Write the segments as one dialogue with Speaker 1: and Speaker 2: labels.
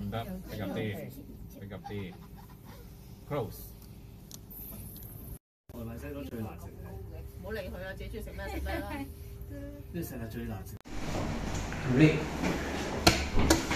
Speaker 1: Enggak, pegang T. Pegang T. Close.
Speaker 2: 外賣西都最難食嘅。
Speaker 3: 唔好理佢啦，自己中意食咩食咩啦。
Speaker 2: 呢成日最難食。
Speaker 4: 唔叻。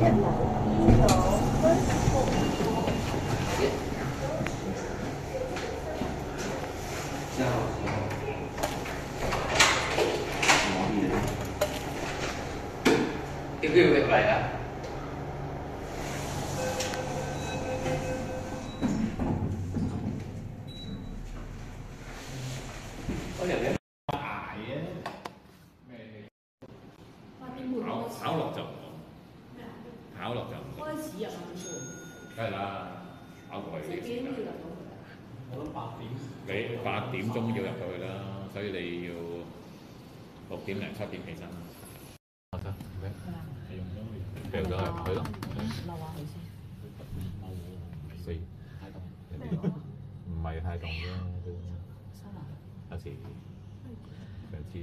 Speaker 4: cái view như vậy ạ có điểm
Speaker 1: đến ải ấy sáu lọc chồng
Speaker 3: 開始入五
Speaker 1: 梗係啦，跑過去點入到，
Speaker 2: 我諗八點，
Speaker 1: 你八點鐘要入到去啦，所以你要六點零七點起身。起身，係用咗，咗係，咯。
Speaker 3: 先。
Speaker 1: 太凍，唔係太凍啫，有時有此。